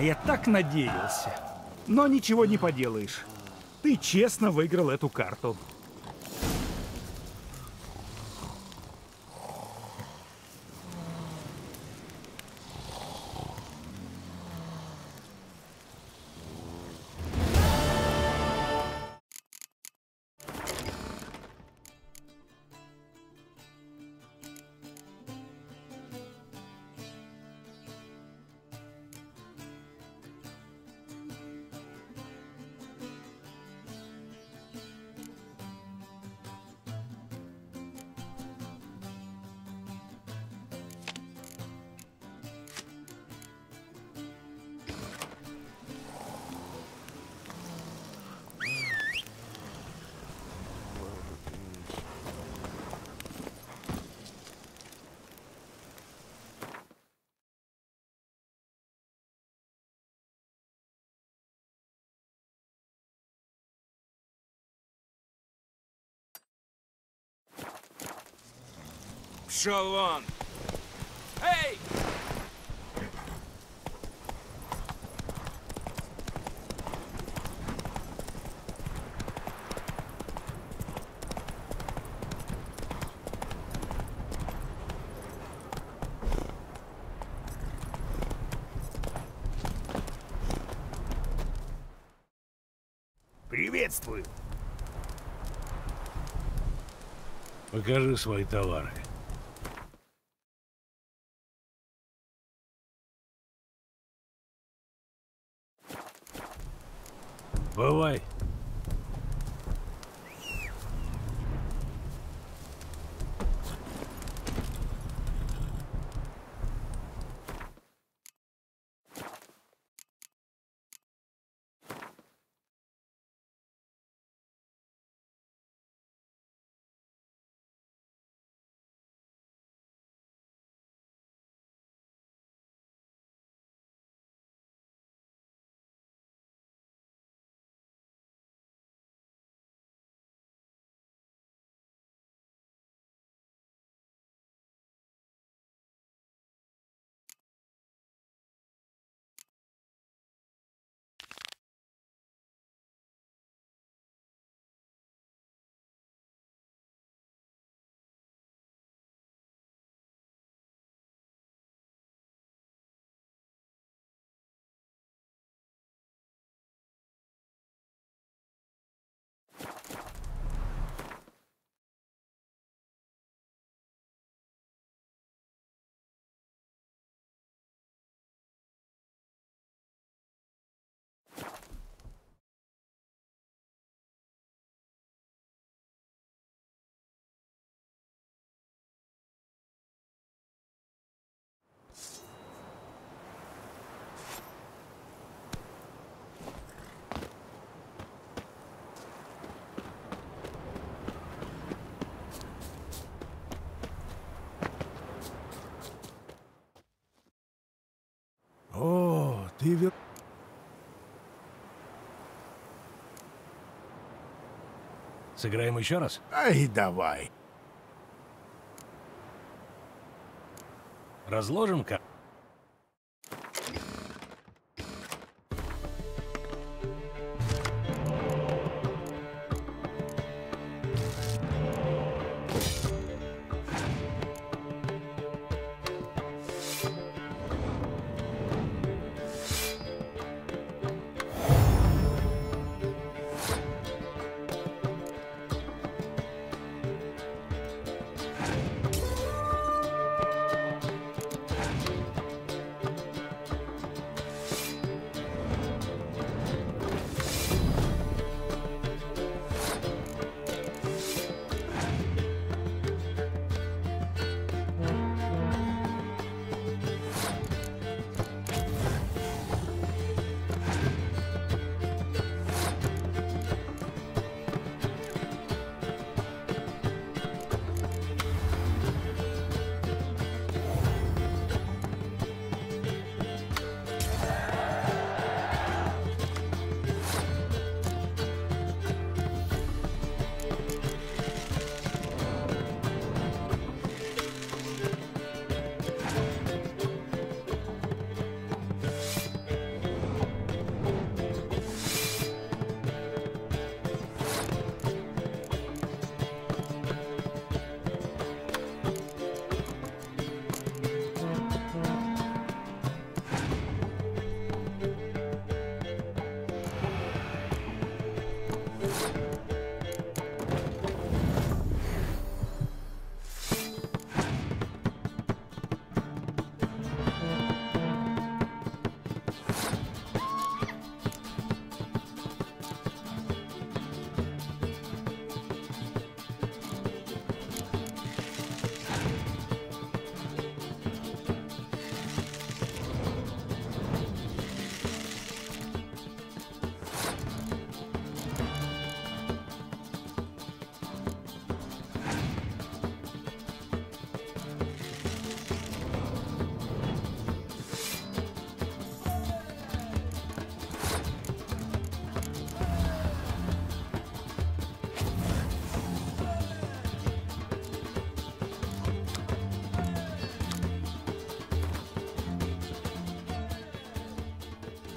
А я так надеялся. Но ничего не поделаешь. Ты честно выиграл эту карту. Пшел! Эй! Приветствую. Покажи свои товары. Ты вер... Сыграем еще раз? Ай, давай. Разложим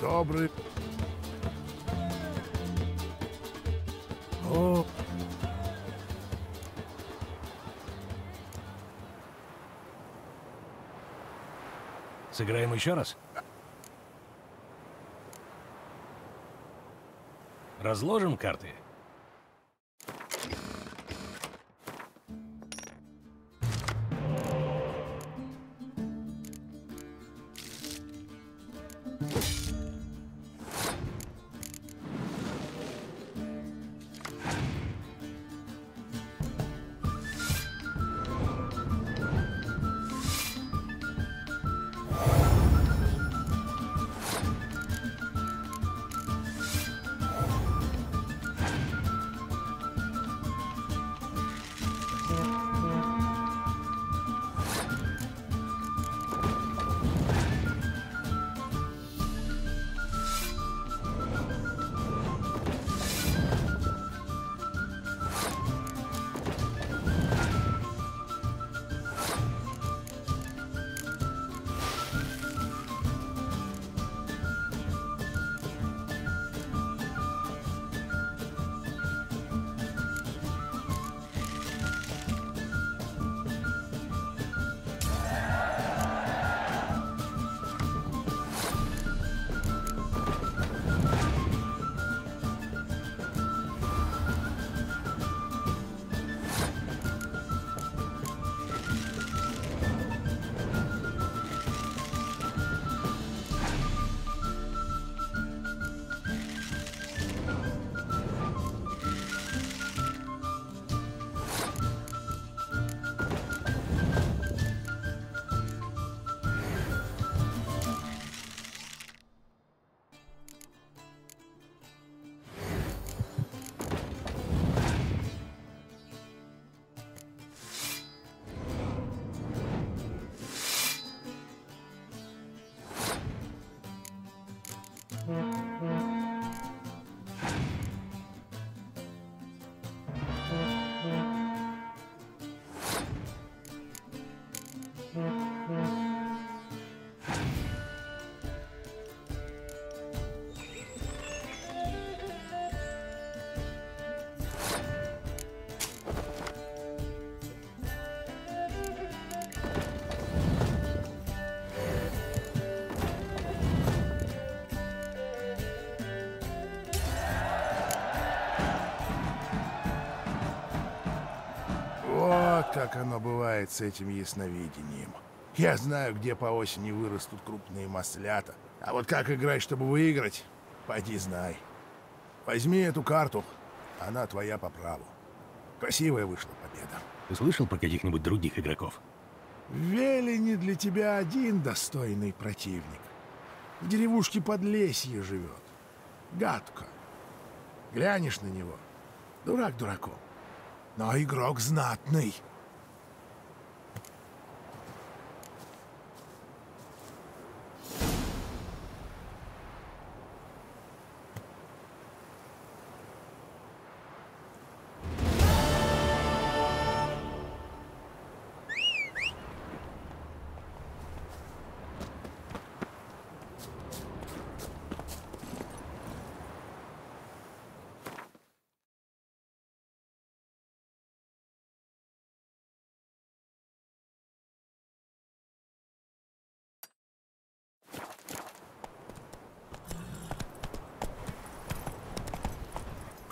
Добрый. О, Сыграем еще раз? Разложим карты? Как оно бывает с этим ясновидением. Я знаю, где по осени вырастут крупные маслята. А вот как играть, чтобы выиграть, пойди знай. Возьми эту карту, она твоя по праву. Красивая вышла победа. Ты слышал про каких-нибудь других игроков? В Велине для тебя один достойный противник. В деревушке Подлесье живет. Гадко. Глянешь на него. Дурак дураком. Но игрок знатный.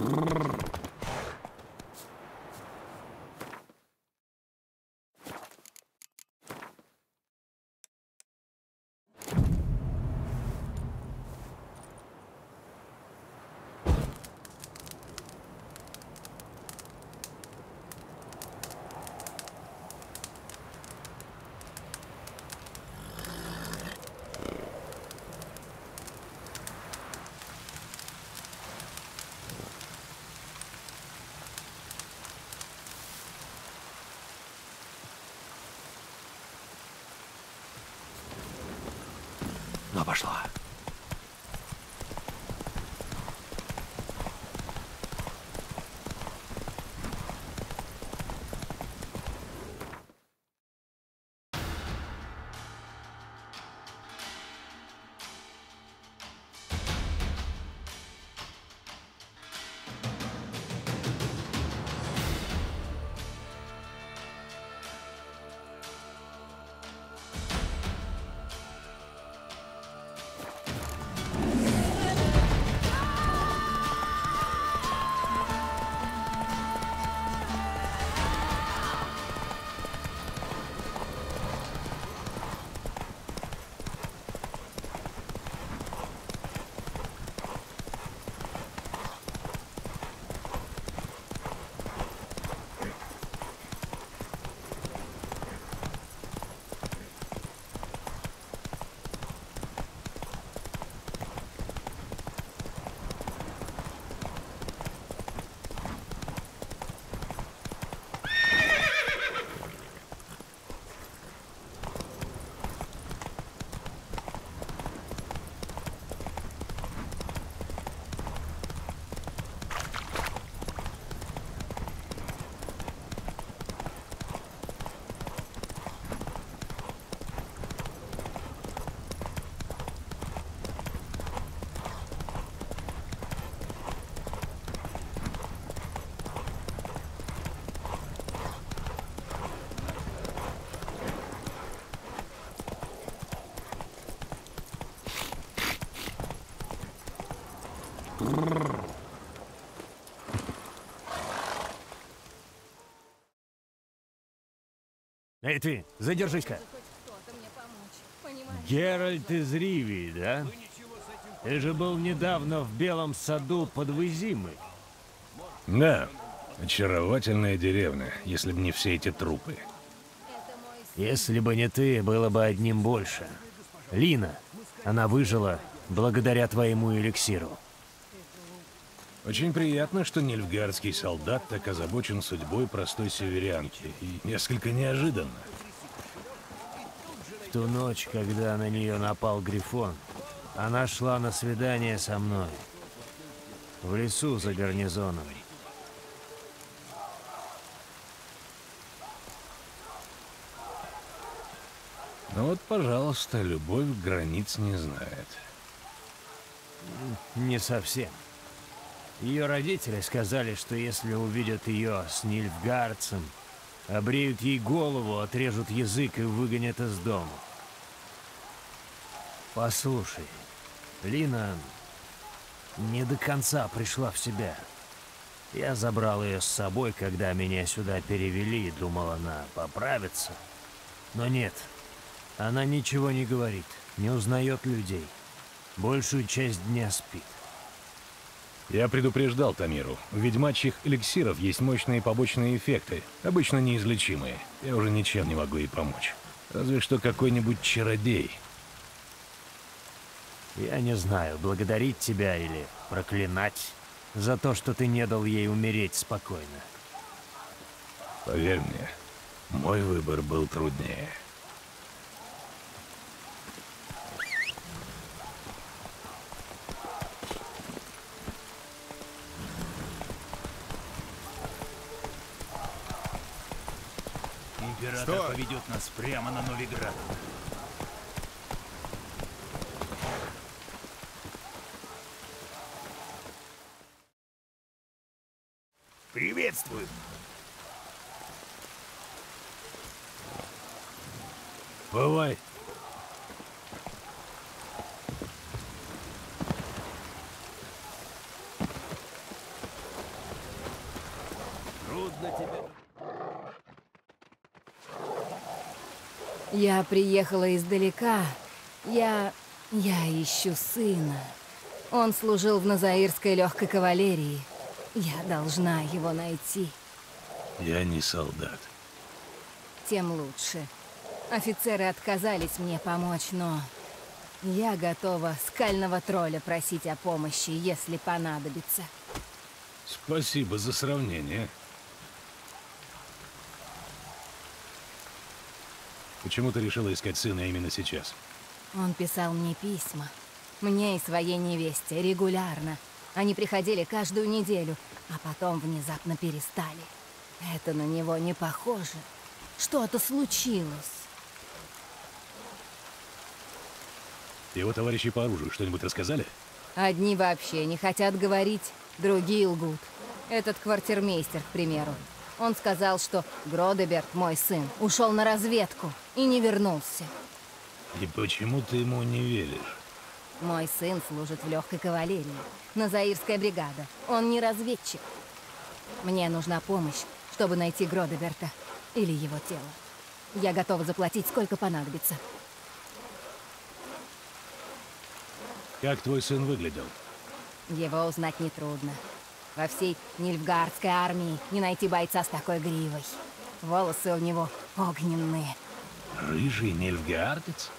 Brrr. Пошла. Эй ты, задержись-ка. Геральт из Ривии, да? Ты же был недавно в Белом саду под Вызимой. Да, очаровательная деревня, если бы не все эти трупы. Если бы не ты, было бы одним больше. Лина, она выжила благодаря твоему эликсиру. Очень приятно, что нильфгардский солдат так озабочен судьбой простой северянки. И несколько неожиданно. В ту ночь, когда на нее напал Грифон, она шла на свидание со мной. В лесу за гарнизоном. Ну вот, пожалуйста, любовь границ не знает. Не совсем. Ее родители сказали, что если увидят ее с Нильфгардцем, обреют ей голову, отрежут язык и выгонят из дома. Послушай, Лина не до конца пришла в себя. Я забрал ее с собой, когда меня сюда перевели, и думал, она поправится. Но нет, она ничего не говорит, не узнает людей. Большую часть дня спит. Я предупреждал Тамиру. У ведьмачьих эликсиров есть мощные побочные эффекты, обычно неизлечимые. Я уже ничем не могу ей помочь. Разве что какой-нибудь чародей. Я не знаю, благодарить тебя или проклинать за то, что ты не дал ей умереть спокойно. Поверь мне, мой выбор был труднее. Нас прямо на Новиград. Приветствую. Бывай. Трудно тебе. Я приехала издалека. Я... я ищу сына. Он служил в Назаирской легкой кавалерии. Я должна его найти. Я не солдат. Тем лучше. Офицеры отказались мне помочь, но... Я готова скального тролля просить о помощи, если понадобится. Спасибо за сравнение. Почему ты решила искать сына именно сейчас? Он писал мне письма. Мне и своей невесте регулярно. Они приходили каждую неделю, а потом внезапно перестали. Это на него не похоже. Что-то случилось. Его товарищи по оружию что-нибудь рассказали? Одни вообще не хотят говорить, другие лгут. Этот квартирмейстер, к примеру. Он сказал, что Гродеберт, мой сын, ушел на разведку и не вернулся. И почему ты ему не веришь? Мой сын служит в легкой кавалерии. Назаирская бригада. Он не разведчик. Мне нужна помощь, чтобы найти Гродеберта или его тело. Я готова заплатить, сколько понадобится. Как твой сын выглядел? Его узнать нетрудно. Во всей Нильфгардской армии не найти бойца с такой гривой. Волосы у него огненные. Рыжий нильфгаардец?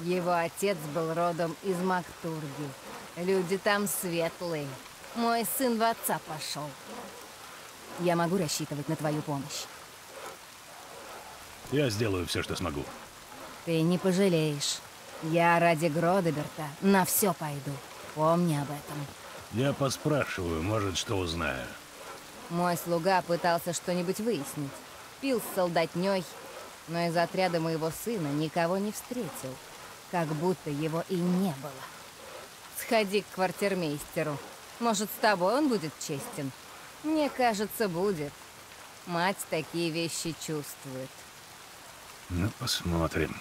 Его отец был родом из Мактурги. Люди там светлые. Мой сын в отца пошел. Я могу рассчитывать на твою помощь. Я сделаю все, что смогу. Ты не пожалеешь. Я ради Гродеберта на все пойду. Помни об этом. Я поспрашиваю, может, что узнаю. Мой слуга пытался что-нибудь выяснить. Пил с солдатней, но из отряда моего сына никого не встретил. Как будто его и не было. Сходи к квартирмейстеру. Может, с тобой он будет честен? Мне кажется, будет. Мать такие вещи чувствует. Ну, посмотрим.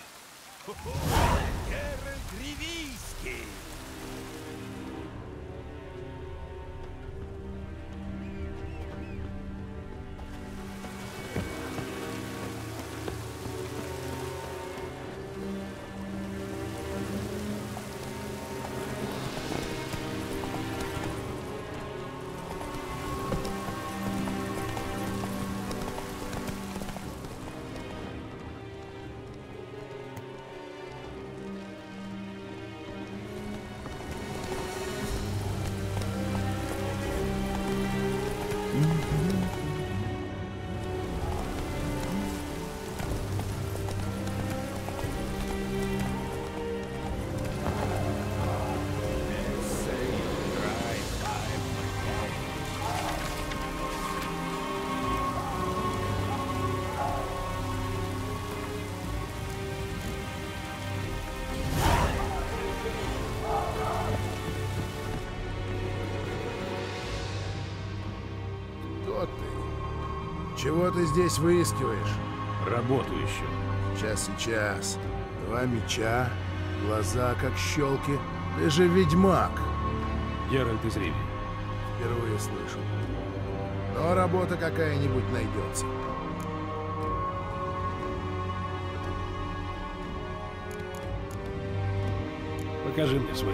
Чего ты здесь выискиваешь? Работу еще. Сейчас, сейчас. Два меча, глаза как щелки. Ты же ведьмак. Геральт из Риви. Впервые слышу. Но работа какая-нибудь найдется. Покажи мне свой...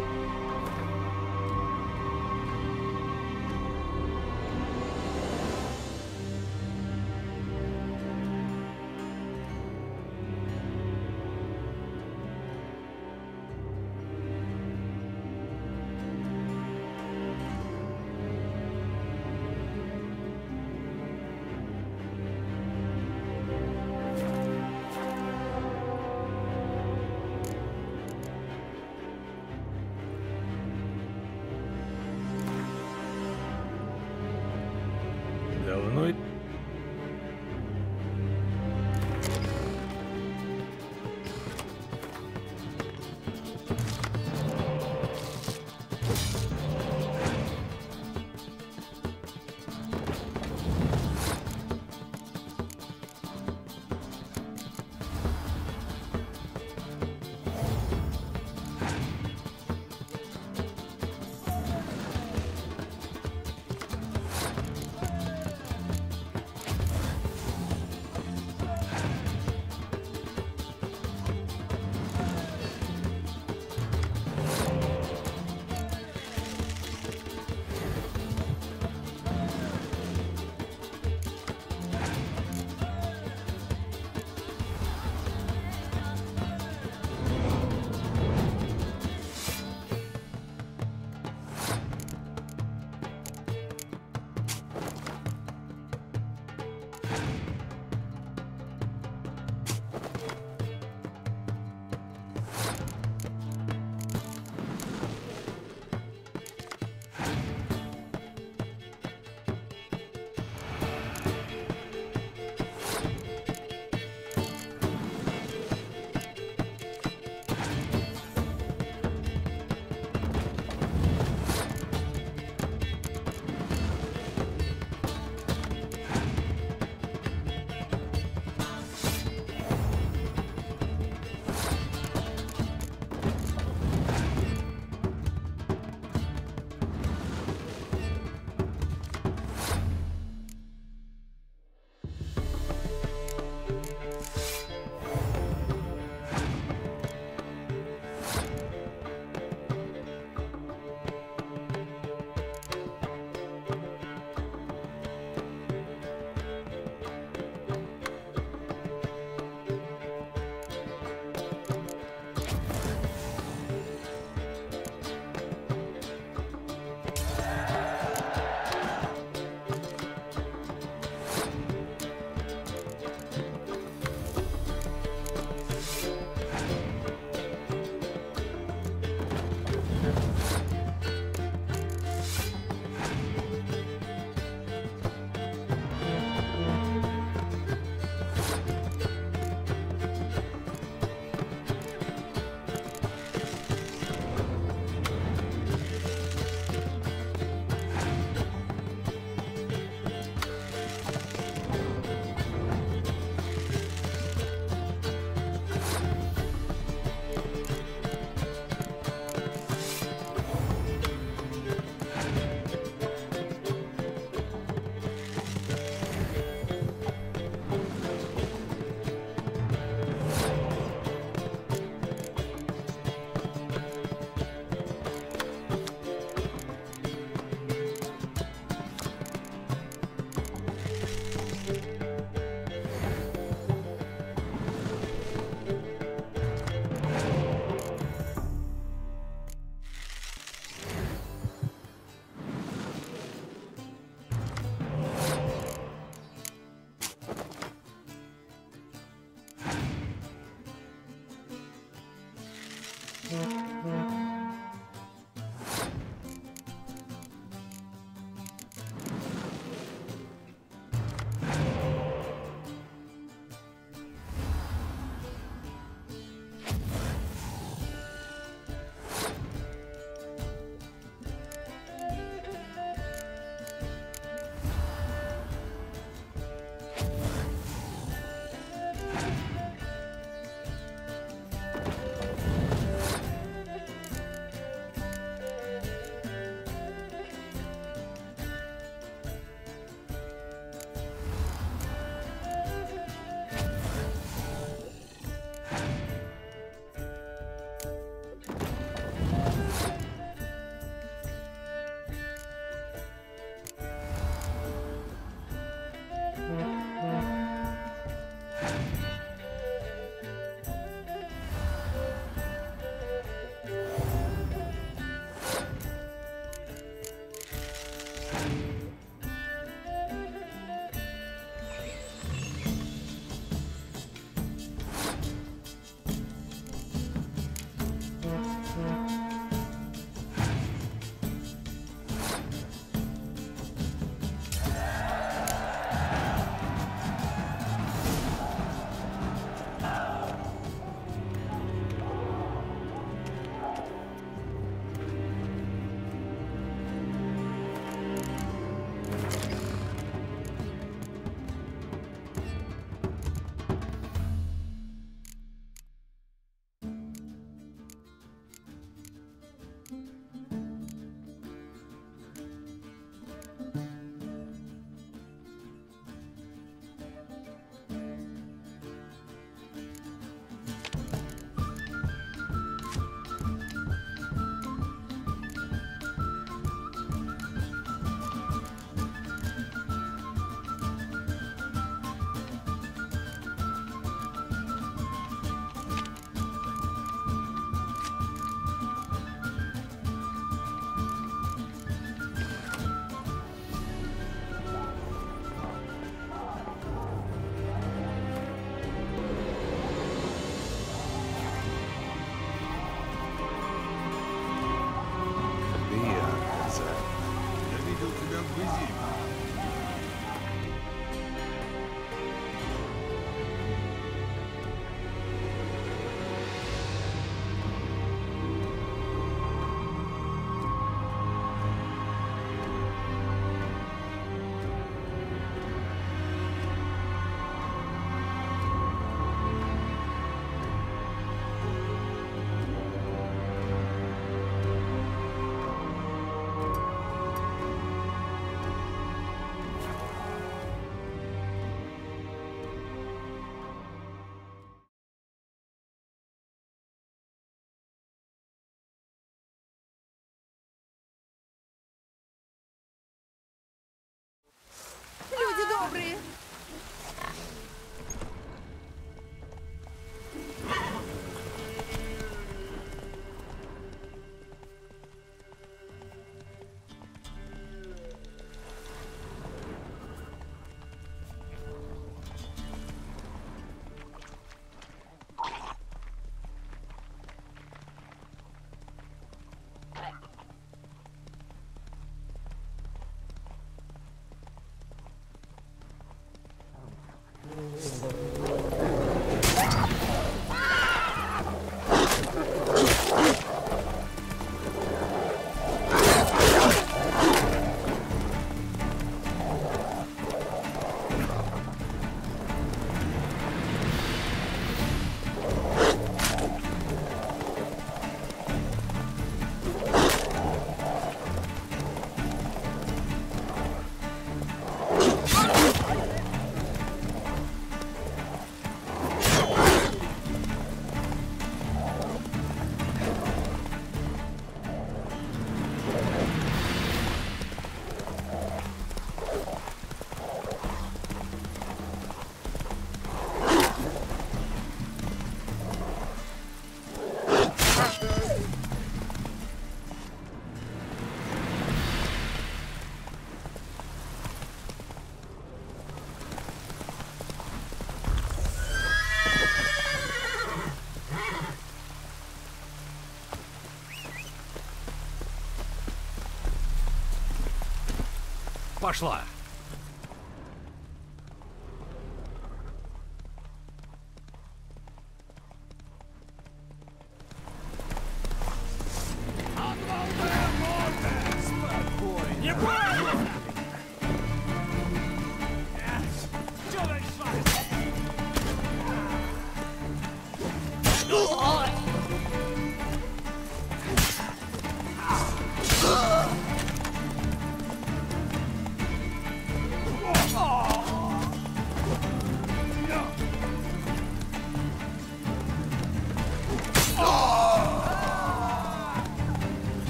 Пошла!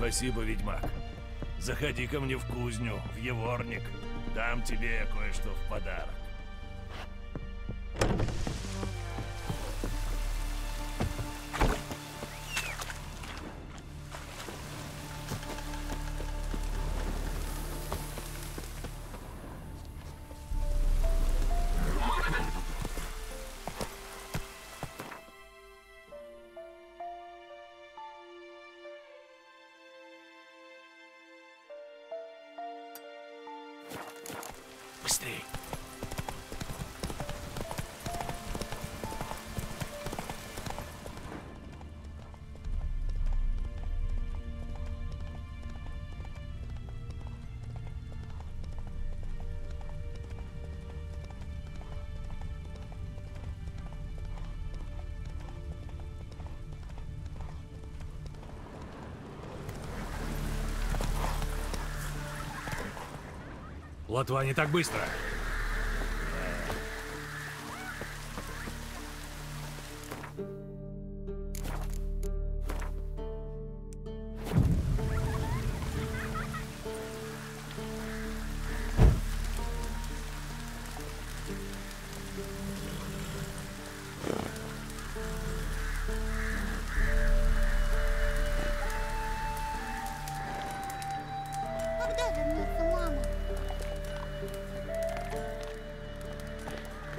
Спасибо, ведьмак. Заходи ко мне в кузню, в Еворник. Дам тебе кое-что в подарок. 60. Латва не так быстро.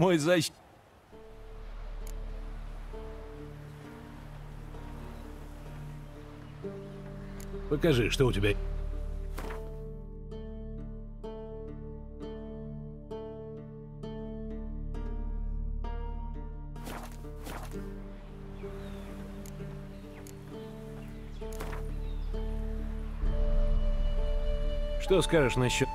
мой защ... Покажи, что у тебя... Что скажешь насчет...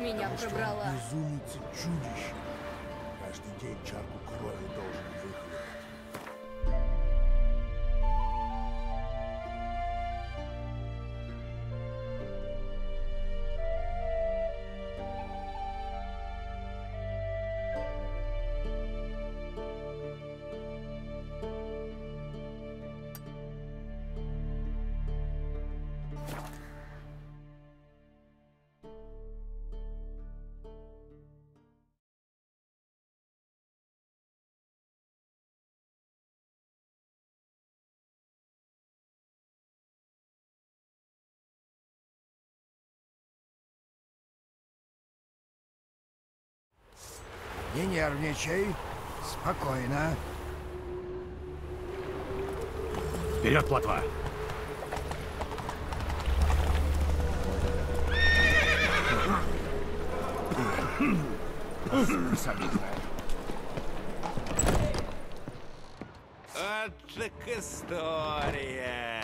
меня Потому пробрала. безумец и чудище. Каждый день чарку крови должен выхлебать. Не нервничай. Спокойно. Вперед, плотва! Вот так история.